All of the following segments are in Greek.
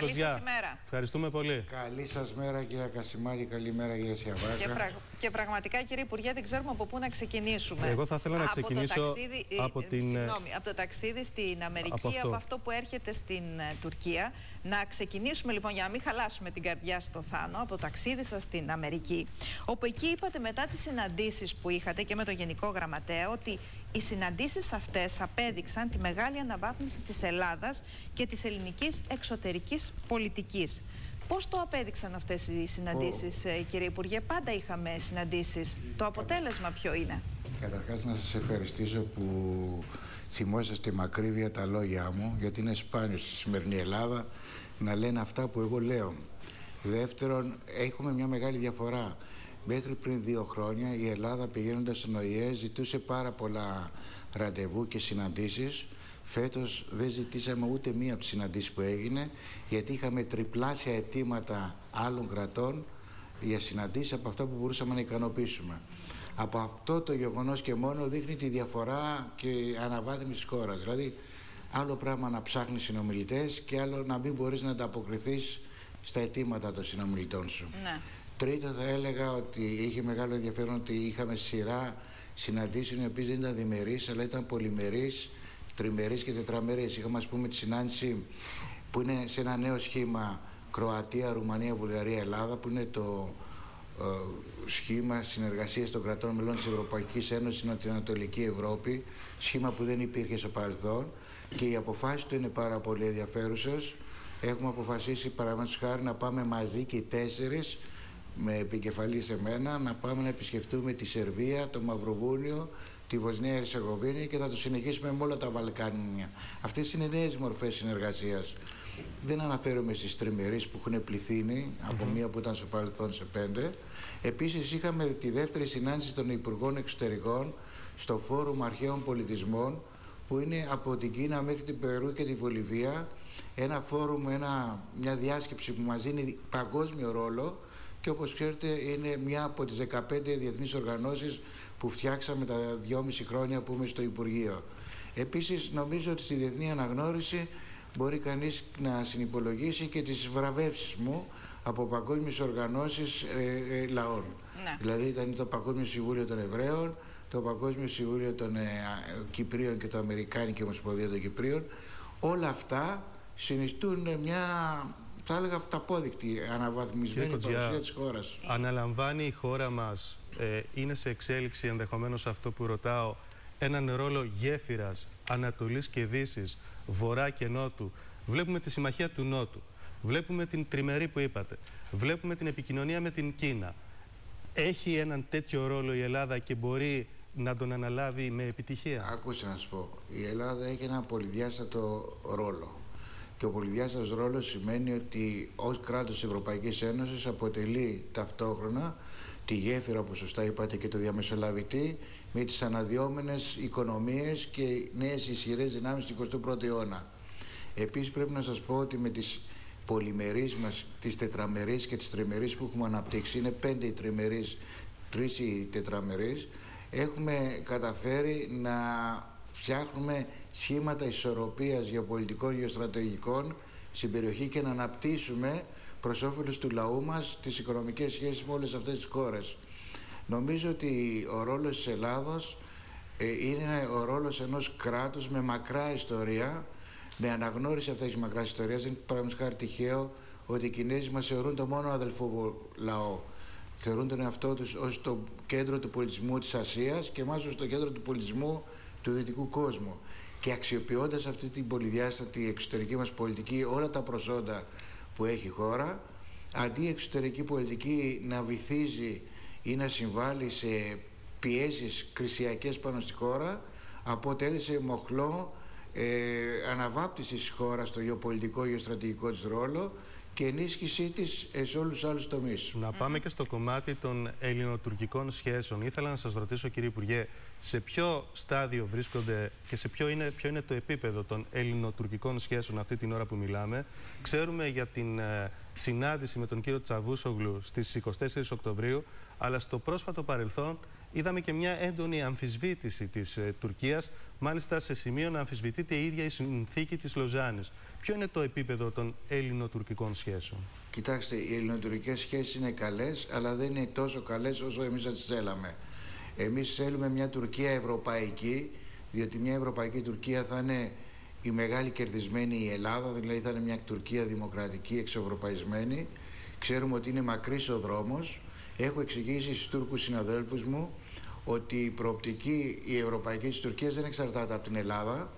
Καλή σας ημέρα. Ευχαριστούμε πολύ. Καλή σας μέρα κύριε Κασιμάκη, καλημέρα κύριε Σιαβάκα. Και, πραγ... και πραγματικά κύριε Υπουργέ δεν ξέρουμε από πού να ξεκινήσουμε. Εγώ θα ήθελα να ξεκινήσω από το ταξίδι, από, την... συγγνώμη, από το ταξίδι στην Αμερική, από αυτό. από αυτό που έρχεται στην Τουρκία. Να ξεκινήσουμε λοιπόν για να μην χαλάσουμε την καρδιά στο Θάνο από το ταξίδι σας στην Αμερική όπου εκεί είπατε μετά τις συναντήσεις που είχατε και με το Γενικό Γραμματέα ότι οι συναντήσεις αυτές απέδειξαν τη μεγάλη αναβάθμιση της Ελλάδας και της ελληνικής εξωτερικής πολιτικής. Πώς το απέδειξαν αυτές οι συναντήσεις, oh. κύριε Υπουργέ, πάντα είχαμε συναντήσεις. Το αποτέλεσμα ποιο είναι; Καταρχάς να σας ευχαριστήσω που θυμόσαστε μακρύβια τα λόγια μου, γιατί είναι σπάνιος στη σημερινή Ελλάδα να λένε αυτά που εγώ λέω. Δεύτερον, έχουμε μια μεγάλη διαφορά. Μέχρι πριν δύο χρόνια η Ελλάδα πηγαίνοντας στον ΟΗΕ ζητούσε πάρα πολλά ραντεβού και συναντήσεις. Φέτος δεν ζητήσαμε ούτε μία από τις συναντήσεις που έγινε γιατί είχαμε τριπλάσια αιτήματα άλλων κρατών για συναντήσεις από αυτά που μπορούσαμε να ικανοποιήσουμε. Από αυτό το γεγονός και μόνο δείχνει τη διαφορά και αναβάθμιση της χώρας. Δηλαδή άλλο πράγμα να ψάχνεις συνομιλητές και άλλο να μην μπορείς να ανταποκριθείς στα αιτήματα των συνομιλητών σου. Ναι. Τρίτο θα έλεγα ότι είχε μεγάλο ενδιαφέρον ότι είχαμε σειρά συναντήσεων οι οποίες δεν ήταν διμερείς αλλά ήταν πολυμερείς, τριμερείς και τετραμερείς. Είχαμε ας πούμε τη συνάντηση που είναι σε ένα νέο σχήμα Κροατία, Ρουμανία, Βουλγαρία, Ελλάδα που είναι το ε, σχήμα συνεργασίας των κρατών μελών της Ευρωπαϊκής Ένωσης στην Ανατολική Ευρώπη σχήμα που δεν υπήρχε στο παρελθόν και οι αποφάσεις του είναι πάρα πολύ ενδιαφέρουσες έχουμε αποφασίσει παραδείγματος χάρη να πάμε μαζί και οι τέσσερις με επικεφαλή σε μένα να πάμε να επισκεφτούμε τη Σερβία, το Μαυροβούνιο, τη Βοσνία Ερσεγοβίνη και θα το συνεχίσουμε με όλα τα Βαλκάνια. Αυτές είναι νέες μορφές συνεργασίας. Δεν αναφέρομαι στις τριμερείς που έχουν πληθύνει από μία που ήταν στο παρελθόν σε πέντε. Επίσης είχαμε τη δεύτερη συνάντηση των Υπουργών Εξωτερικών στο Φόρουμ Αρχαίων Πολιτισμών που είναι από την Κίνα μέχρι την Περού και τη Βολιβία ένα φόρουμ, ένα, μια διάσκεψη που μας δίνει παγκόσμιο ρόλο και όπως ξέρετε είναι μια από τις 15 διεθνείς οργανώσεις που φτιάξαμε τα 2,5 χρόνια που είμαι στο Υπουργείο. Επίσης νομίζω ότι στη διεθνή αναγνώριση μπορεί κανείς να συνυπολογίσει και τις βραβεύσεις μου από παγκόσμιες οργανώσεις ε, ε, λαών. Ναι. Δηλαδή ήταν το Παγκόσμιο Συμβούλιο των Εβραίων, το Παγκόσμιο Συμβούλιο των ε, Κυπρίων και το Αμερικάνικο Ομοσπονδία των Κυπρίων. Όλα αυτά συνιστούν μια θα έλεγα αυταπόδεικτη αναβαθμισμένη παρουσία της χώρας. Αναλαμβάνει η χώρα μας, ε, είναι σε εξέλιξη ενδεχομένως αυτό που ρωτάω, έναν ρόλο γέφυρας Ανατολής και Δύσης, Βορρά και Νότου. Βλέπουμε τη συμμαχία του Νότου. Βλέπουμε την τριμερή που είπατε. Βλέπουμε την επικοινωνία με την Κίνα. Έχει έναν τέτοιο ρόλο η Ελλάδα και μπορεί να τον αναλάβει με επιτυχία; Άκουσε να σου πω. Η Ελλάδα έχει ένα πολυδιάστατο ρόλο. Και ο πολυδιάστατος ρόλος σημαίνει ότι ως κράτος της Ευρωπαϊκής Ένωσης αποτελεί ταυτόχρονα τη γέφυρα, όπως σωστά είπατε, και το διαμεσολαβητή με τις αναδυόμενες οικονομίες και νέες ισχυρές δυνάμεις του 21ου αιώνα. Επίσης πρέπει να σας πω ότι με τις πολυμερείς μας, τις τετραμερείς και τις τριμερείς που έχουμε αναπτύξει, είναι πέντε οι τριμερείς, τρεις οι τετραμερείς, έχουμε καταφέρει να φτιάχνουμε σχήματα ισορροπίας γεωπολιτικών και γεωστρατηγικών στην περιοχή και να αναπτύσσουμε προς όφελος του λαού μας τις οικονομικές σχέσεις με όλες αυτές τις χώρες. Νομίζω ότι ο ρόλος της Ελλάδος ε, είναι ο ρόλος ενός κράτους με μακρά ιστορία, με αναγνώριση αυτής της μακράς ιστορίας. Δεν είναι παραδείγματος χάρη τυχαίο ότι οι Κινέζοι μας θεωρούν το μόνο αδελφό λαό. Θεωρούν τον εαυτό τους ως το κέντρο του πολιτισμού της Ασίας και εμάς ως το κέντρο του πολιτισμού του δυτικού κόσμου. Και αξιοποιώντας αυτή την πολυδιάστατη εξωτερική μας πολιτική, όλα τα προσόντα που έχει η χώρα, αντί η εξωτερική πολιτική να βυθίζει ή να συμβάλλει σε πιέσεις κρισιακές πάνω στη χώρα, αποτέλεσε μοχλό ε, αναβάπτισης της χώρας στο γεωπολιτικό, γεωστρατηγικό της ρόλο και ενίσχυσή της σε όλους του άλλους τομείς. Να πάμε και στο κομμάτι των ελληνοτουρκικών σχέσεων. Ήθελα να σας ρωτήσω, κύριε Υπουργέ, σε ποιο στάδιο βρίσκονται και σε ποιο είναι, ποιο είναι το επίπεδο των ελληνοτουρκικών σχέσεων αυτή την ώρα που μιλάμε. Ξέρουμε για την ε, συνάντηση με τον κύριο Τσαβούσογλου στις 24 Οκτωβρίου, αλλά στο πρόσφατο παρελθόν είδαμε και μια έντονη αμφισβήτηση της ε, Τουρκίας, μάλιστα σε σημείο να αμφισβητείται η ίδια η συνθήκη της Λοζάνης. Ποιο είναι το επίπεδο των ελληνοτουρκικών σχέσεων; Κοιτάξτε, οι ελληνοτουρκικές σχέσεις είναι καλές, αλλά δεν είναι τόσο καλές όσο εμείς θα τις θέλαμε. Εμείς θέλουμε μια Τουρκία ευρωπαϊκή, διότι μια ευρωπαϊκή Τουρκία θα είναι η μεγάλη κερδισμένη η Ελλάδα, δηλαδή θα είναι μια Τουρκία δημοκρατική, εξευρωπαϊσμένη. Ξέρουμε ότι είναι μακρύς ο δρόμος. Έχω εξηγήσει στους Τούρκους συναδέλφους μου ότι η προοπτική η ευρωπαϊκή της Τουρκίας δεν εξαρτάται από την Ελλάδα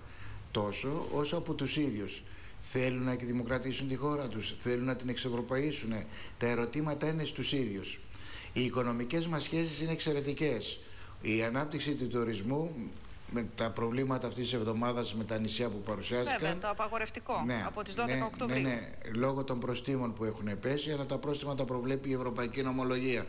τόσο όσο από τους ίδιους. Θέλουν να εκδημοκρατήσουν τη χώρα τους, θέλουν να την εξευρωπαίσουν. Τα ερωτήματα είναι στους ίδιους. Οι οικονομικές μας σχέσεις είναι εξαιρετικές. Η ανάπτυξη του τουρισμού με τα προβλήματα αυτής της εβδομάδας με τα νησιά που παρουσιάστηκαν. Βέβαια, το απαγορευτικό ναι, από τις 12 ναι, Οκτωβρίου. Ναι, ναι, λόγω των προστήμων που έχουν πέσει, αλλά τα πρόστιμα τα προβλέπει η Ευρωπαϊκή Νομολογία.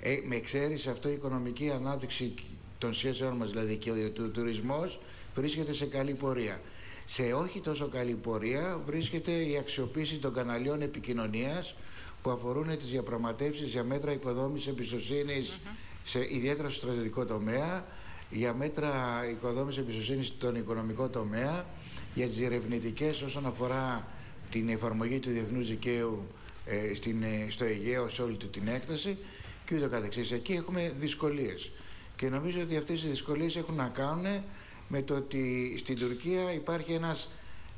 Ε, με εξαίρεση αυτό η οικονομική ανάπτυξη των σχέσεων μας, δηλαδή και ο, ο τουρισμός, βρίσκεται σε καλή πορεία. Σε όχι τόσο καλή πορεία βρίσκεται η αξιοποίηση των καναλιών επικοινωνίας που αφορούν τις διαπραγματεύσεις για μέτρα οικοδόμησης εμπιστοσύνης σε, ιδιαίτερα στο στρατιωτικό τομέα, για μέτρα οικοδόμησης εμπιστοσύνης στον οικονομικό τομέα, για τις ερευνητικέ όσον αφορά την εφαρμογή του διεθνούς δικαίου ε, στην, ε, στο Αιγαίο σε όλη την έκταση και ούτω καθεξής. Εκεί έχουμε δυσκολίες. Και νομίζω ότι αυτές οι δυσκολίες έχουν να κάνουν με το ότι στην Τουρκία υπάρχει ένας,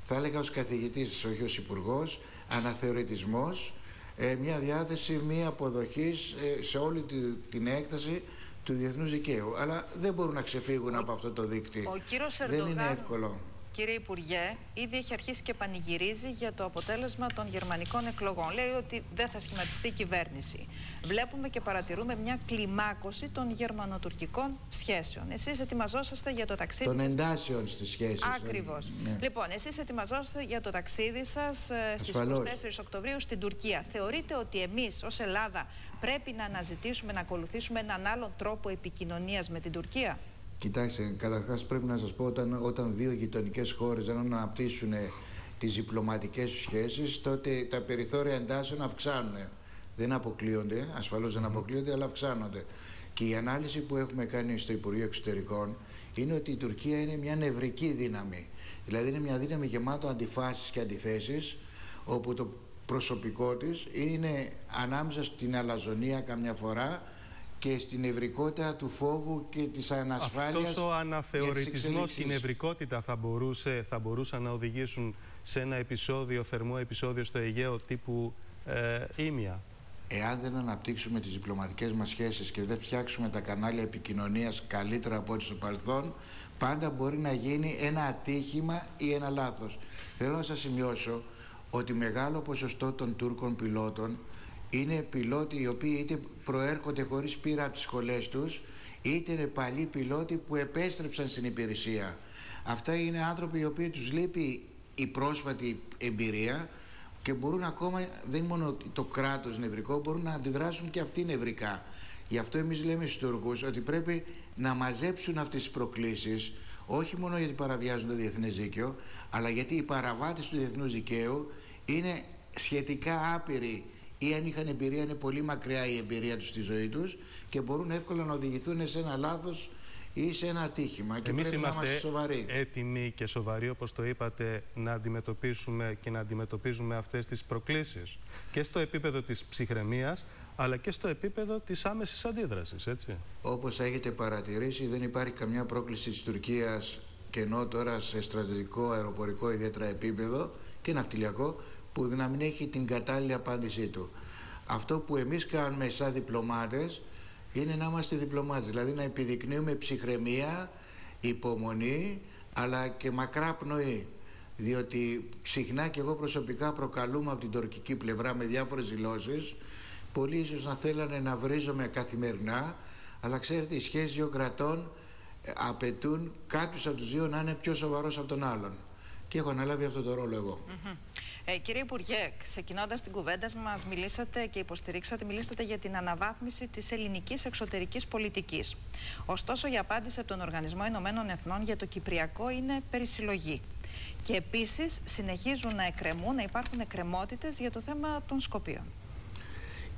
θα έλεγα ως καθηγητής, όχι ως υπουργός, αναθεωρητισμός, ε, μια διάθεση μια αποδοχής ε, σε όλη την έκταση του διεθνούς δικαίου. Αλλά δεν μπορούν να ξεφύγουν από αυτό το δίκτυο. Δεν είναι εύκολο κύριε Υπουργέ, ήδη έχει αρχίσει και πανηγυρίζει για το αποτέλεσμα των γερμανικών εκλογών. Λέει ότι δεν θα σχηματιστεί κυβέρνηση. Βλέπουμε και παρατηρούμε μια κλιμάκωση των γερμανοτουρκικών σχέσεων. Εσείς ετοιμαζόσαστε για το ταξίδι Των εντάσεων στις σχέσεις. Ακριβώς. Ναι. Λοιπόν, εσείς ετοιμαζόσαστε για το ταξίδι σας ε, στις 24 Οκτωβρίου στην Τουρκία. Θεωρείτε ότι εμείς ως Ελλάδα πρέπει να αναζητήσουμε, να ακολουθήσουμε έναν άλλον τρόπο επικοινωνίας με την Τουρκία; Κοιτάξτε, καταρχάς πρέπει να σας πω όταν, όταν δύο γειτονικές χώρες δεν αναπτύσσουν τις διπλωματικές του σχέσεις, τότε τα περιθώρια εντάσεων αυξάνουν. Δεν αποκλείονται, ασφαλώς δεν αποκλείονται, αλλά αυξάνονται. Και η ανάλυση που έχουμε κάνει στο Υπουργείο Εξωτερικών είναι ότι η Τουρκία είναι μια νευρική δύναμη. Δηλαδή είναι μια δύναμη γεμάτο αντιφάσεις και αντιθέσεις, όπου το προσωπικό της είναι ανάμεσα στην αλαζονία καμιά φορά και στην ευρικότητα του φόβου και της ανασφάλειας. Αυτός ο αναθεωρητισμός και η ευρικότητα θα, μπορούσε, θα μπορούσαν να οδηγήσουν σε ένα επεισόδιο, θερμό επεισόδιο στο Αιγαίο τύπου ε, Ήμια. Εάν δεν αναπτύξουμε τις διπλωματικές μας σχέσεις και δεν φτιάξουμε τα κανάλια επικοινωνίας καλύτερα από ό,τι στο παρελθόν, πάντα μπορεί να γίνει ένα ατύχημα ή ένα λάθος. Θέλω να σας σημειώσω ότι μεγάλο ποσοστό των Τούρκων πιλότων είναι πιλότοι οι οποίοι είτε προέρχονται χωρίς πείρα από τις σχολές τους είτε είναι παλιοί πιλότοι που επέστρεψαν στην υπηρεσία. Αυτά είναι άνθρωποι οι οποίοι τους λείπει η πρόσφατη εμπειρία και μπορούν ακόμα, δεν είναι μόνο το κράτος νευρικό, μπορούν να αντιδράσουν και αυτοί νευρικά. Γι' αυτό εμείς λέμε στους Τούρκους ότι πρέπει να μαζέψουν αυτές τις προκλήσεις όχι μόνο γιατί παραβιάζουν το διεθνές δίκαιο, αλλά γιατί οι παραβάτες του διεθνούς δικαίου είναι σχετικά άπειροι ή αν είχαν εμπειρία είναι πολύ μακριά η εμπειρία τους στη ζωή τους και μπορούν εύκολα να οδηγηθούν σε ένα λάθος ή σε ένα ατύχημα και Εμείς πρέπει είμαστε, να είμαστε σοβαροί. έτοιμοι και σοβαροί όπως το είπατε να αντιμετωπίσουμε και να αντιμετωπίζουμε αυτές τις προκλήσεις και στο επίπεδο της ψυχραιμίας αλλά και στο επίπεδο της άμεσης αντίδρασης, έτσι. Όπως έχετε παρατηρήσει δεν υπάρχει καμιά πρόκληση της Τουρκίας και ενώ τώρα σε στρατιωτικό, αεροπορικό ιδιαίτερα επίπεδο και ναυτιλιακό που να μην έχει την κατάλληλη απάντησή του. Αυτό που εμείς κάνουμε σαν διπλωμάτες είναι να είμαστε διπλωμάτες, δηλαδή να επιδεικνύουμε ψυχραιμία, υπομονή, αλλά και μακρά πνοή. Διότι συχνά και εγώ προσωπικά προκαλούμε από την τουρκική πλευρά με διάφορες δηλώσεις, πολλοί ίσως να θέλανε να βρίζομαι καθημερινά, αλλά ξέρετε οι σχέσεις δύο κρατών ε, απαιτούν κάποιος από τους δύο να είναι πιο σοβαρός από τον άλλον. Και έχω αναλάβει αυτό το ρόλο εγώ. Ε, κύριε Υπουργέ, ξεκινώντας την κουβέντα μας, μιλήσατε και υποστηρίξατε, μιλήσατε για την αναβάθμιση της ελληνικής εξωτερικής πολιτικής. Ωστόσο, η απάντηση από τον Οργανισμό Ηνωμένων Εθνών για το Κυπριακό είναι περισυλλογή. Και επίσης συνεχίζουν να εκκρεμούν, να υπάρχουν εκκρεμότητες για το θέμα των Σκοπίων.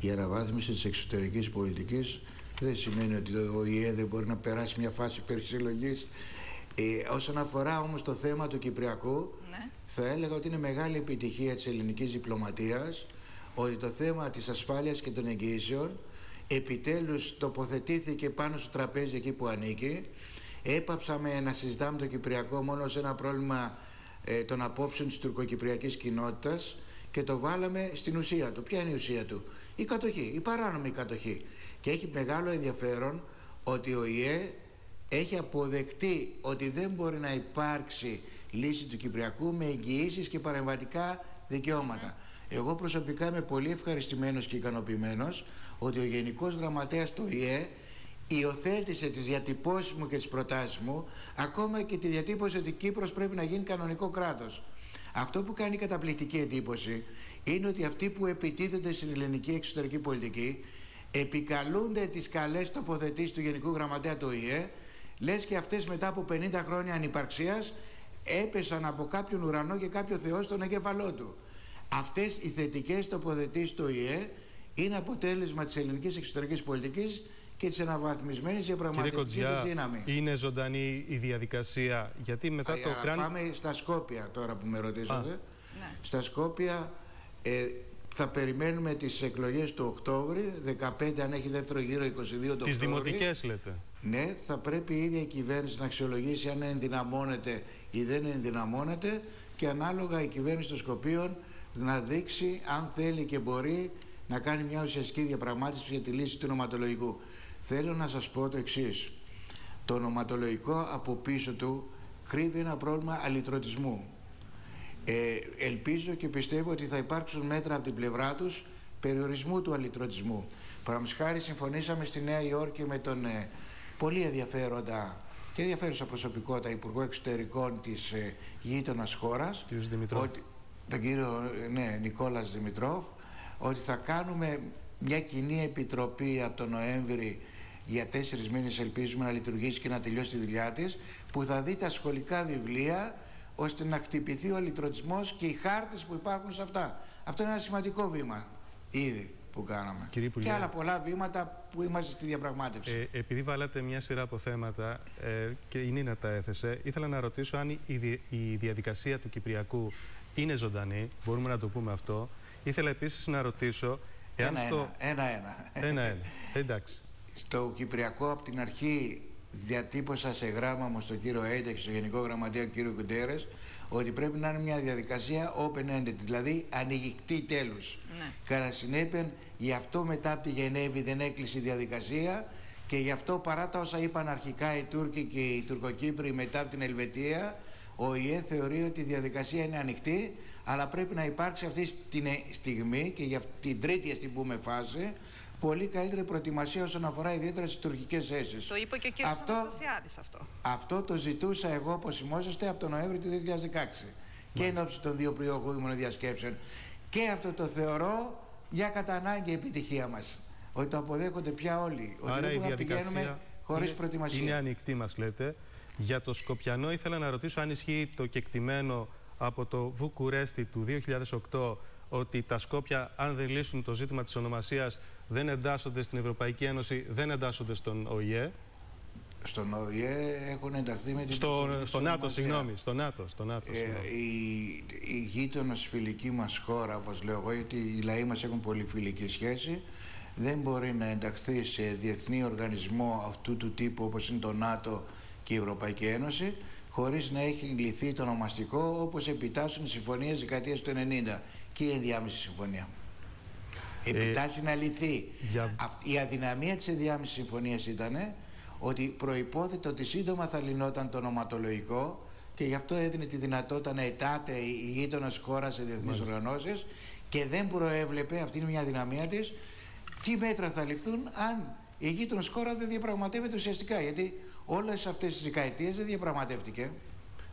Η αναβάθμιση της εξωτερικής πολιτικής δεν σημαίνει ότι ο ΙΕ δεν μπορεί να περάσει μια φάση περισυλλογής. Ε, όσον αφορά όμως το θέμα του Κυπριακού, ναι. θα έλεγα ότι είναι μεγάλη επιτυχία της ελληνικής διπλωματίας ότι το θέμα της ασφάλειας και των εγγύσεων επιτέλους τοποθετήθηκε πάνω στο τραπέζι εκεί που ανήκει. Έπαψαμε να συζητάμε το Κυπριακό μόνο σε ένα πρόβλημα ε, των απόψεων της τουρκοκυπριακής κοινότητας και το βάλαμε στην ουσία του. Ποια είναι η ουσία του; Η κατοχή, η παράνομη κατοχή. Και έχει μεγάλο ενδιαφέρον ότι ο ΙΕ έχει αποδεκτεί ότι δεν μπορεί να υπάρξει λύση του Κυπριακού με εγγυήσεις και παρεμβατικά δικαιώματα. Εγώ προσωπικά είμαι πολύ ευχαριστημένος και ικανοποιημένος ότι ο Γενικός Γραμματέας του ΙΕ υιοθέτησε τις διατυπώσεις μου και τις προτάσεις μου ακόμα και τη διατύπωση ότι Κύπρος πρέπει να γίνει κανονικό κράτος. Αυτό που κάνει καταπληκτική εντύπωση είναι ότι αυτοί που επιτίθενται στην ελληνική εξωτερική πολιτική επικαλούνται τις καλές τοποθετήσεις του Γενικού Γραμματέα του ΙΕ λες και αυτές μετά από 50 χρόνια ανυπαρξίας έπεσαν από κάποιον ουρανό και κάποιο θεό στον εγκέφαλό του. Αυτές οι θετικές τοποθετήσεις του ΙΕ είναι αποτέλεσμα της ελληνικής εξωτερικής πολιτικής και της αναβαθμισμένης διαπραγματευτικής δύναμης. Είναι ζωντανή η διαδικασία, γιατί μετά το κράνο. Πάμε στα Σκόπια τώρα που με ρωτήσατε. Ναι. Στα Σκόπια ε, θα περιμένουμε τις εκλογές του Οκτώβρη, 15 αν έχει δεύτερο γύρο, 22 το Οκτώβρη. Τις δημοτικές λέτε. Ναι, θα πρέπει η ίδια η κυβέρνηση να αξιολογήσει αν ενδυναμώνεται ή δεν ενδυναμώνεται και ανάλογα η κυβέρνηση των Σκοπίων να δείξει αν θέλει και μπορεί να κάνει μια ουσιαστική διαπραγμάτευση για τη λύση του νοματολογικού. Θέλω να σας πω το εξής. Το νοματολογικό από πίσω του κρύβει ένα πρόβλημα αλυτρωτισμού. Ε, ελπίζω και πιστεύω ότι θα υπάρξουν μέτρα από την πλευρά τους περιορισμού του αλυτρωτισμού. Παραδείγματος χάρη συμφωνήσαμε στη Νέα Υόρκη με τον ε, πολύ ενδιαφέροντα και ενδιαφέρουσα προσωπικότητα Υπουργό Εξωτερικών της ε, γείτονας χώρας ότι, τον κύριο ε, ναι, Νικόλας Δημητρόφ ότι θα κάνουμε μια κοινή επιτροπή από τον Νοέμβρη για τέσσερις μήνες ελπίζουμε να λειτουργήσει και να τελειώσει τη δουλειά της που θα δει τα σχολικά βιβλία ώστε να χτυπηθεί ο αλυτρωτισμός και οι χάρτες που υπάρχουν σε αυτά. Αυτό είναι ένα σημαντικό βήμα ήδη που κάναμε. και άλλα πολλά βήματα που είμαστε στη διαπραγμάτευση. Ε, επειδή βάλατε μια σειρά από θέματα ε, και η Νίνα τα έθεσε, ήθελα να ρωτήσω αν η, η διαδικασία του Κυπριακού είναι ζωντανή, μπορούμε να το πούμε αυτό. Ήθελα επίσης να ρωτήσω εάν ένα, στο... ένα, ένα, ένα. ένα, ένα. Εντάξει. Στο Κυπριακό από την αρχή διατύπωσα σε γράμμα μου στον κύριο Έιντεξ, και στο Γενικό Γραμματέα κύριο Κουντέρες, ότι πρέπει να είναι μια διαδικασία open-ended, δηλαδή ανοιγικτή τέλους. Ναι. Κατά συνέπεια, γι' αυτό μετά από τη Γενέβη δεν έκλεισε η διαδικασία και γι' αυτό παρά τα όσα είπαν αρχικά οι Τούρκοι και οι Τουρκοκύπροι μετά από την Ελβετία, ο ΙΕ θεωρεί ότι η διαδικασία είναι ανοιχτή, αλλά πρέπει να υπάρξει αυτή τη στιγμή και για την τρίτη, ας πούμε, φάση, πολύ καλύτερη προετοιμασία όσον αφορά ιδιαίτερα τις τουρκικές θέσεις. Το είπε και ο κ. Αυτό, αυτό. Αυτό το ζητούσα εγώ, όπως θυμόσαστε, από τον Νοέμβριο του 2016 και εν ώψη των δύο προηγούμενων διασκέψεων. Και αυτό το θεωρώ μια κατά ανάγκη επιτυχία μας. Ότι το αποδέχονται πια όλοι. Άρα ότι δεν μπορούμε να πηγαίνουμε χωρίς προετοιμασία. Είναι ανοιχτή, μας λέτε. Για το Σκοπιανό ήθελα να ρωτήσω αν ισχύει το κεκτημένο από το Βουκουρέστι του 2008 ότι τα Σκόπια, αν δεν λύσουν το ζήτημα της ονομασίας, δεν εντάσσονται στην Ευρωπαϊκή Ένωση, δεν εντάσσονται στον ΟΗΕ. Στον ΟΗΕ έχουν ενταχθεί με την στο, στο ΝΑΤΟ, συγγνώμη, στο ΝΑΤΟ. Στο ΝΑΤΟ ε, η, η γείτονος φιλική μας χώρα, όπως λέω εγώ, γιατί οι λαοί μας έχουν πολύ φιλική σχέση, δεν μπορεί να ενταχθεί σε διεθνή οργανισμό αυτού του τύπου όπως είναι το ΝΑΤΟ και η Ευρωπαϊκή Ένωση χωρίς να έχει λυθεί το ονομαστικό όπως επιτάσσουν οι συμφωνίες δεκαετίας του 90 και η ενδιάμεση συμφωνία. Ε, Επιτάσσει να λυθεί. Η αδυναμία της ενδιάμεσης συμφωνίας ήταν ότι προϋπόθεται ότι σύντομα θα λυνόταν το ονοματολογικό και γι' αυτό έδινε τη δυνατότητα να ετάται η γείτονας χώρας σε διεθνείς οργανώσεις και δεν προέβλεπε, αυτή είναι μια δυναμία της, τι μέτρα θα ληφθούν αν η γείτονος χώρα δεν διαπραγματεύεται ουσιαστικά. Γιατί όλες αυτές τις δεκαετίες δεν διαπραγματεύτηκε.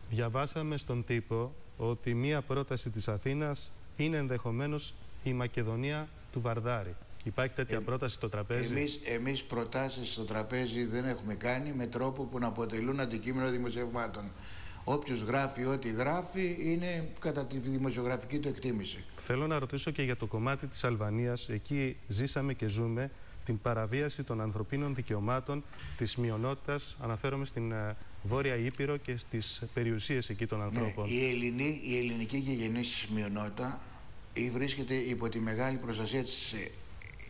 Διαβάσαμε στον τύπο ότι μία πρόταση της Αθήνας είναι ενδεχομένως η Μακεδονία του Βαρδάρη. Υπάρχει τέτοια ε, πρόταση στο τραπέζι; Εμείς, εμείς προτάσεις στο τραπέζι δεν έχουμε κάνει με τρόπο που να αποτελούν αντικείμενο δημοσιευμάτων. Όποιος γράφει ό,τι γράφει είναι κατά τη δημοσιογραφική του εκτίμηση. Θέλω να ρωτήσω και για το κομμάτι της Αλβανίας. Εκεί ζήσαμε και ζούμε την παραβίαση των ανθρωπίνων δικαιωμάτων της μειονότητας, αναφέρομαι στην ε, Βόρεια Ήπειρο και στις περιουσίες εκεί των ναι, ανθρώπων. Ναι, η, Ελληνική, η ελληνική γεγενής μειονότητα βρίσκεται υπό τη μεγάλη προστασία της ε,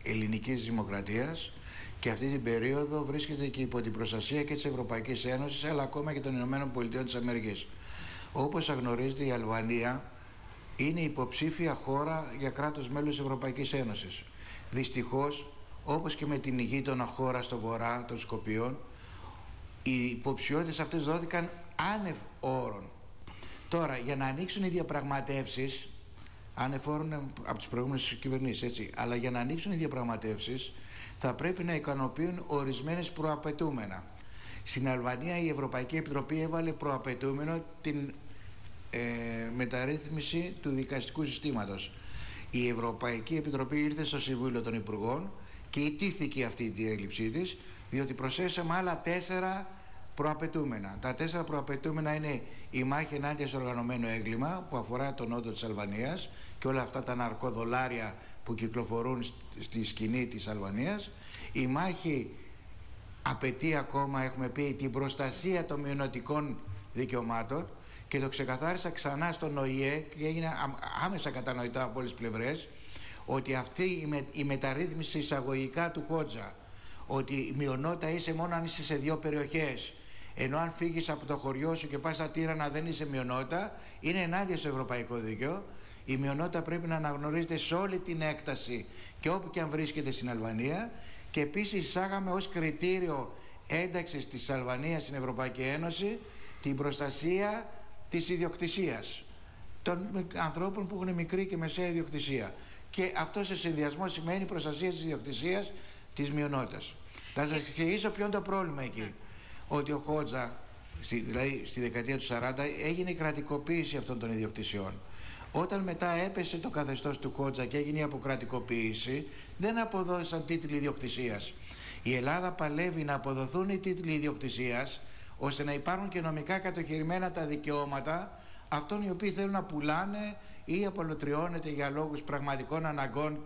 ελληνικής δημοκρατίας και αυτή την περίοδο βρίσκεται και υπό την προστασία και της Ευρωπαϊκής Ένωσης αλλά ακόμα και των Ηνωμένων Πολιτειών της Αμερικής. Όπως γνωρίζετε η Αλβανία είναι υποψήφια χώρα για κράτος μέλος της Ευρωπαϊκής Ένωσης. Δυστυχώς, όπως και με την γείτονα χώρα στο βορρά των Σκοπίων, οι υποψηφιότητες αυτές δόθηκαν άνευ όρων. Τώρα, για να ανοίξουν οι διαπραγματεύσεις, άνευ όρων από τις προηγούμενες κυβερνήσεις, έτσι, αλλά για να ανοίξουν οι διαπραγματεύσεις, θα πρέπει να ικανοποιούν ορισμένες προαπαιτούμενα. Στην Αλβανία η Ευρωπαϊκή Επιτροπή έβαλε προαπαιτούμενο την ε, μεταρρύθμιση του δικαστικού συστήματος. Η Ευρωπαϊκή Επιτροπή ήρθε στο Συμβούλιο των Υπουργών και ιτήθηκε αυτή η διέλυψή της, διότι προσθέσαμε άλλα τέσσερα προαπαιτούμενα. Τα τέσσερα προαπαιτούμενα είναι η μάχη ενάντια στο οργανωμένο έγκλημα που αφορά τον νότο της Αλβανίας και όλα αυτά τα ναρκοδολάρια που κυκλοφορούν στη σκηνή της Αλβανίας. Η μάχη απαιτεί ακόμα, έχουμε πει, την προστασία των μειονοτικών δικαιωμάτων και το ξεκαθάρισα ξανά στον ΟΗΕ και έγινε άμεσα κατανοητά από όλες τις πλευρές ότι αυτή η, με, η μεταρρύθμιση εισαγωγικά του Χότζα ότι η μειονότητα είσαι μόνο αν είσαι σε δύο περιοχές ενώ αν φύγεις από το χωριό σου και πας στα Τύρανα δεν είσαι μειονότητα είναι ενάντια στο ευρωπαϊκό δίκαιο η μειονότητα πρέπει να αναγνωρίζεται σε όλη την έκταση και όπου και αν βρίσκεται στην Αλβανία και επίσης εισάγαμε ως κριτήριο ένταξης της Αλβανίας στην Ευρωπαϊκή Ένωση την προστασία της ιδιοκτησίας των ανθρώπων που έχουν μικρή και μεσαία ιδιοκτησία. Και αυτό σε συνδυασμό σημαίνει προστασία της ιδιοκτησίας της μειονότητας. Να σας εξηγήσω ποιο είναι το πρόβλημα εκεί. Ότι ο Χότζα, στη, δηλαδή στη δεκαετία του 40, έγινε η κρατικοποίηση αυτών των ιδιοκτησιών. Όταν μετά έπεσε το καθεστώς του Χότζα και έγινε η αποκρατικοποίηση, δεν αποδόθησαν τίτλοι ιδιοκτησίας. Η Ελλάδα παλεύει να αποδοθούν οι τίτλοι ιδιοκτησίας ώστε να υπάρχουν και νομικά κατοχυρημένα τα δικαιώματα αυτών οι οποίοι θέλουν να πουλάνε ή απολωτριώνεται για λόγους πραγματικών αναγκών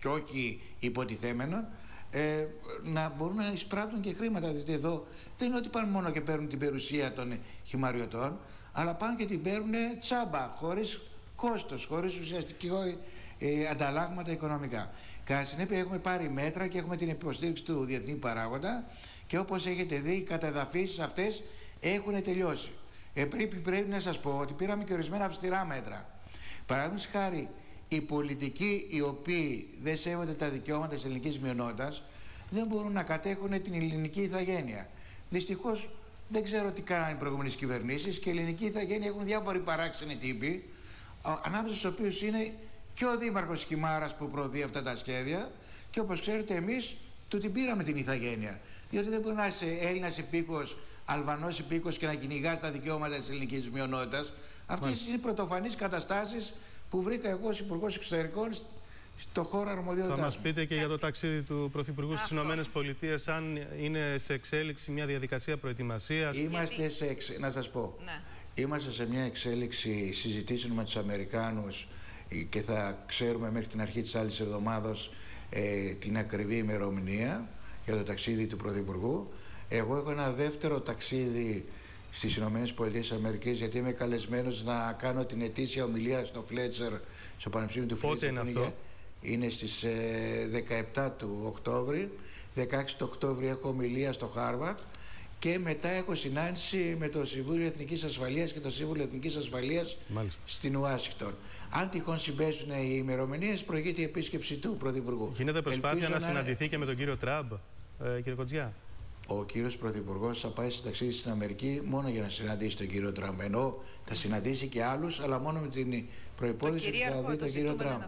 και όχι υποτιθέμενων ε, να μπορούν να εισπράττουν και χρήματα. Δηλαδή εδώ δεν είναι ότι πάνε μόνο και παίρνουν την περιουσία των χυμαριωτών αλλά πάνε και την παίρνουν τσάμπα, χωρίς κόστος, χωρίς ουσιαστικό ε, ανταλλάγματα οικονομικά. Κατά συνέπεια έχουμε πάρει μέτρα και έχουμε την υποστήριξη του διεθνή παράγοντα και όπως έχετε δει οι καταδαφίσεις αυτές έχουν τελειώσει. Ε, πρέπει, πρέπει να σας πω ότι πήραμε και ορισμένα αυστηρά μέτρα. Παραδείγματος χάρη, οι πολιτικοί οι οποίοι δεν σέβονται τα δικαιώματα της ελληνικής μειονότητας δεν μπορούν να κατέχουν την ελληνική ηθαγένεια. Δυστυχώς δεν ξέρω τι κάνανε οι προηγούμενες κυβερνήσεις και η ελληνική ηθαγένεια έχουν διάφοροι παράξενοι τύποι ανάμεσα στους οποίους είναι και ο Δήμαρχος Χιμάρας που προωθεί αυτά τα σχέδια και όπως ξέρετε εμείς του την πήραμε την ηθαγένεια. Διότι δεν μπορεί να είσαι Έλληνας υπήκος, Αλβανός υπήκος και να κυνηγάς τα δικαιώματα της ελληνικής μειονότητας. Αυτές είναι οι πρωτοφανείς καταστάσεις που βρήκα εγώ ως Υπουργός Εξωτερικών στο χώρο αρμοδιότητάς. Θα μας πείτε και για το ταξίδι του Πρωθυπουργού στις Ηνωμένες Πολιτείες, αν είναι σε εξέλιξη μια διαδικασία προετοιμασίας. Είμαστε σε εξ... Να σας πω. Ναι. Είμαστε σε μια εξέλιξη συζητήσεων με τους Αμερικάνους και θα ξέρουμε μέχρι την αρχή της άλλης εβδομάδας ε, την ακριβή ημερομηνία για το ταξίδι του Πρωθυπουργού. Εγώ έχω ένα δεύτερο ταξίδι στις Ηνωμένες Πολιτείες Αμερικής γιατί είμαι καλεσμένος να κάνω την ετήσια ομιλία στο Φλέτσερ, στο Πανεπιστήμιο του Φλέτσερ. Πότε είναι αυτό; Είναι στις 17 ε, του Οκτώβρη. 16 του Οκτώβρη έχω ομιλία στο Χάρβαρντ και μετά έχω συνάντηση με το Συμβούλιο Εθνικής Ασφαλείας και το Σύμβουλο Εθνικής Ασφαλείας στην Ουάσιγκτον. Αν τυχόν συμπέσουν οι ημερομηνίες, προηγείται η επίσκεψη του Πρωθυπουργού. Γίνεται προσπάθεια να, να συναντηθεί και με τον κύριο Τραμπ, ε, κύριε Κοτζιά. Ο κύριος Πρωθυπουργός θα πάει σε ταξίδι στην Αμερική μόνο για να συναντήσει τον κύριο Τραμπ. Ενώ θα συναντήσει και άλλους, αλλά μόνο με την προπόθεση ότι θα δει τον κύριο Τραμπ.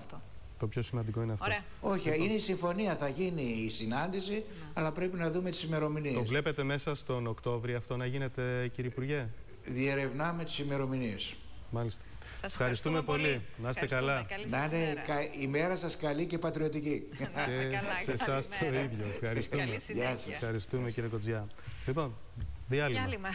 Το πιο σημαντικό είναι αυτό. Ωραία. Όχι, λοιπόν. είναι η συμφωνία. Θα γίνει η συνάντηση, ναι. αλλά πρέπει να δούμε τις ημερομηνίες. Το βλέπετε μέσα στον Οκτώβριο αυτό να γίνεται, κύριε Υπουργέ; Διερευνάμε τις ημερομηνίες. Μάλιστα. Σας ευχαριστούμε, πολύ. Να είστε καλά. να είναι η μέρα σας καλή και πατριωτική. να είστε καλά. Σε εσάς το ίδιο. Ευχαριστούμε. Γεια σας. Ευχαριστούμε κύριε Κοτζιά. Λοιπόν, διάλειμμα. διάλειμμα.